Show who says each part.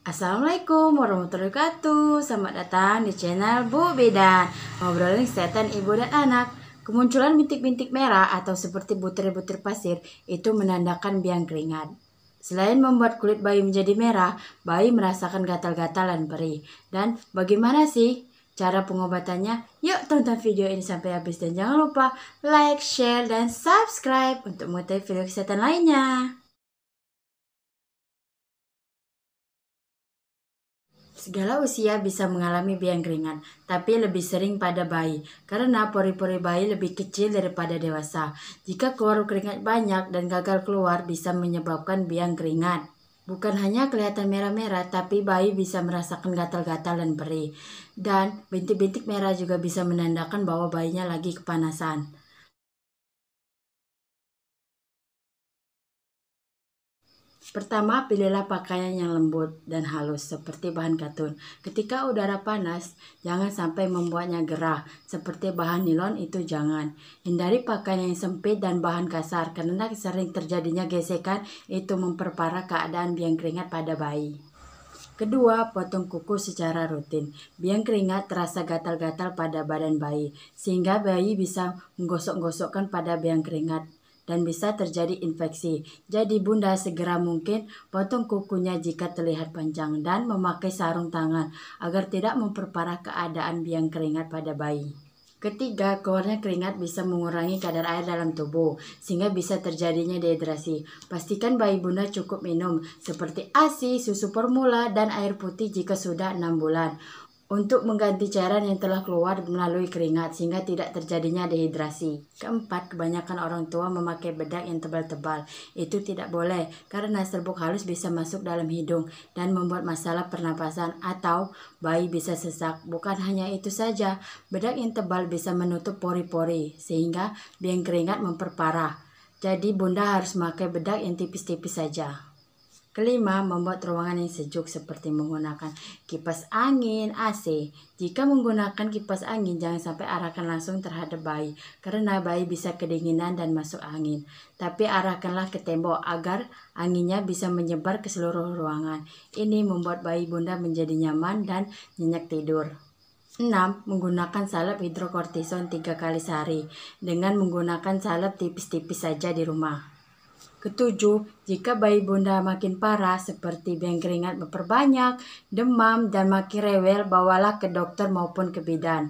Speaker 1: Assalamualaikum warahmatullahi wabarakatuh. Selamat datang di channel Bu Beda Ngobrolin kesehatan ibu dan anak. Kemunculan bintik-bintik merah atau seperti butir-butir pasir Itu menandakan biang keringat. Selain membuat kulit bayi menjadi merah Bayi merasakan gatal-gatal dan perih Dan bagaimana sih cara pengobatannya? Yuk tonton video ini sampai habis Dan jangan lupa like, share, dan subscribe Untuk mengetahui video kesehatan lainnya Segala usia bisa mengalami biang keringat, tapi lebih sering pada bayi karena pori-pori bayi lebih kecil daripada dewasa. Jika keluar keringat banyak dan gagal keluar bisa menyebabkan biang keringat. Bukan hanya kelihatan merah-merah, tapi bayi bisa merasakan gatal-gatal dan perih. Dan bintik-bintik merah juga bisa menandakan bahwa bayinya lagi kepanasan. Pertama, pilihlah pakaian yang lembut dan halus seperti bahan katun. Ketika udara panas, jangan sampai membuatnya gerah. Seperti bahan nilon itu jangan. Hindari pakaian yang sempit dan bahan kasar karena sering terjadinya gesekan itu memperparah keadaan biang keringat pada bayi. Kedua, potong kuku secara rutin. Biang keringat terasa gatal-gatal pada badan bayi, sehingga bayi bisa menggosok-gosokkan pada biang keringat dan bisa terjadi infeksi. Jadi bunda segera mungkin potong kukunya jika terlihat panjang dan memakai sarung tangan agar tidak memperparah keadaan biang keringat pada bayi. Ketiga, keluarnya keringat bisa mengurangi kadar air dalam tubuh, sehingga bisa terjadinya dehidrasi. Pastikan bayi bunda cukup minum, seperti ASI, susu formula, dan air putih jika sudah 6 bulan untuk mengganti cairan yang telah keluar melalui keringat sehingga tidak terjadinya dehidrasi. Keempat, kebanyakan orang tua memakai bedak yang tebal-tebal. Itu tidak boleh karena serbuk halus bisa masuk dalam hidung dan membuat masalah pernapasan atau bayi bisa sesak. Bukan hanya itu saja, bedak yang tebal bisa menutup pori-pori sehingga biang keringat memperparah. Jadi bunda harus memakai bedak yang tipis-tipis saja. Kelima, membuat ruangan yang sejuk seperti menggunakan kipas angin AC. Jika menggunakan kipas angin, jangan sampai arahkan langsung terhadap bayi, karena bayi bisa kedinginan dan masuk angin. Tapi arahkanlah ke tembok agar anginnya bisa menyebar ke seluruh ruangan. Ini membuat bayi bunda menjadi nyaman dan nyenyak tidur. 6. Menggunakan salep hidrokortison 3 kali sehari dengan menggunakan salep tipis-tipis saja di rumah. Ketujuh, jika bayi bunda makin parah seperti biang keringat memperbanyak, demam, dan makin rewel, bawalah ke dokter maupun ke bidan.